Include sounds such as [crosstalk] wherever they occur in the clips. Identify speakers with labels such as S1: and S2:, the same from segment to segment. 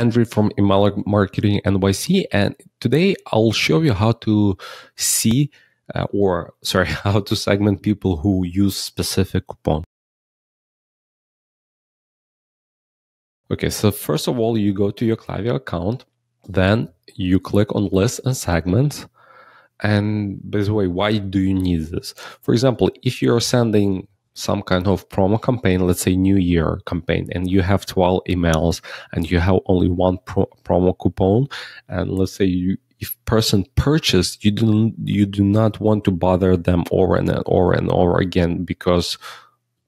S1: Andrew from Email Marketing NYC, and today I'll show you how to see uh, or sorry, [laughs] how to segment people who use specific coupon. Okay, so first of all, you go to your Klaviyo account, then you click on list and segments. And by the way, why do you need this? For example, if you're sending some kind of promo campaign, let's say New Year campaign, and you have 12 emails and you have only one pro promo coupon, and let's say you if person purchased, you do you do not want to bother them over and over and over again because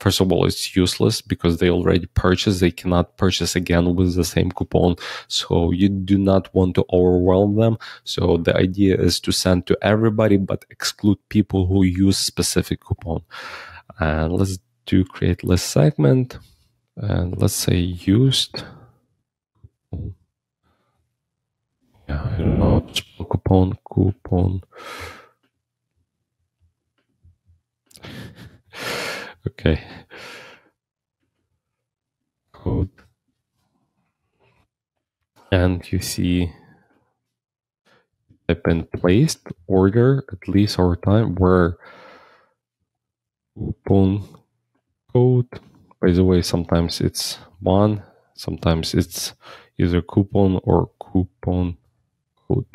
S1: first of all it's useless because they already purchased. They cannot purchase again with the same coupon. So you do not want to overwhelm them. So the idea is to send to everybody but exclude people who use specific coupon. And let's do create list segment. And let's say used. Yeah i don't know coupon coupon okay code and you see type in placed order at least over time where coupon code. By the way, sometimes it's one, sometimes it's either coupon or coupon code.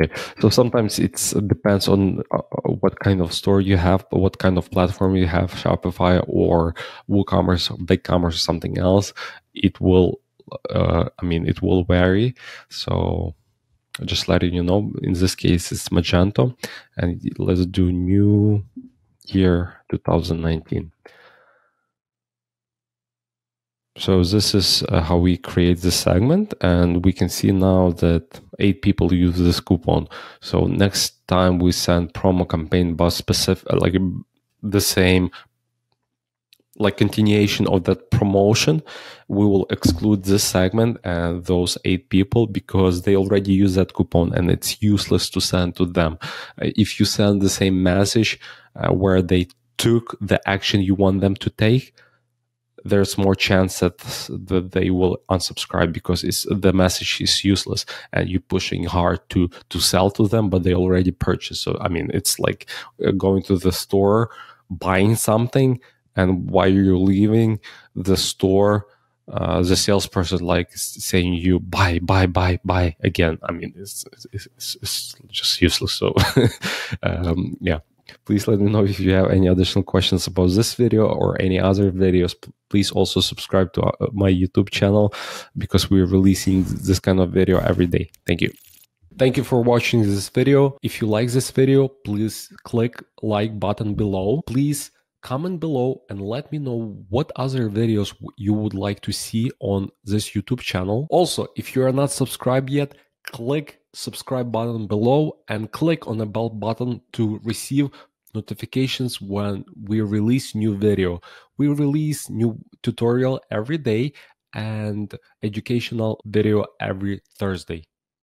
S1: Okay. So sometimes it depends on uh, what kind of store you have, what kind of platform you have, Shopify or WooCommerce, BigCommerce, or something else. It will, uh, I mean, it will vary. So just letting you know in this case it's magento and let's do new year 2019 so this is uh, how we create the segment and we can see now that eight people use this coupon. So next time we send promo campaign but specific like the same like continuation of that promotion we will exclude this segment and those eight people because they already use that coupon and it's useless to send to them. Uh, if you send the same message uh, where they took the action you want them to take there's more chance that, that they will unsubscribe because it's, the message is useless and you're pushing hard to to sell to them but they already purchased. So i mean it's like uh, going to the store buying something and while you're leaving the store uh, the salesperson like saying you buy buy buy buy again. I mean it's it's, it's just useless. So [laughs] um, yeah please let me know if you have any additional questions about this video or any other videos please also subscribe to uh, my youtube channel because we're releasing this kind of video every day thank you Thank you for watching this video. If you like this video, please click like button below. Please comment below and let me know what other videos you would like to see on this YouTube channel. Also, if you are not subscribed yet, click subscribe button below and click on the bell button to receive notifications when we release new video. We release new tutorial every day and educational video every Thursday.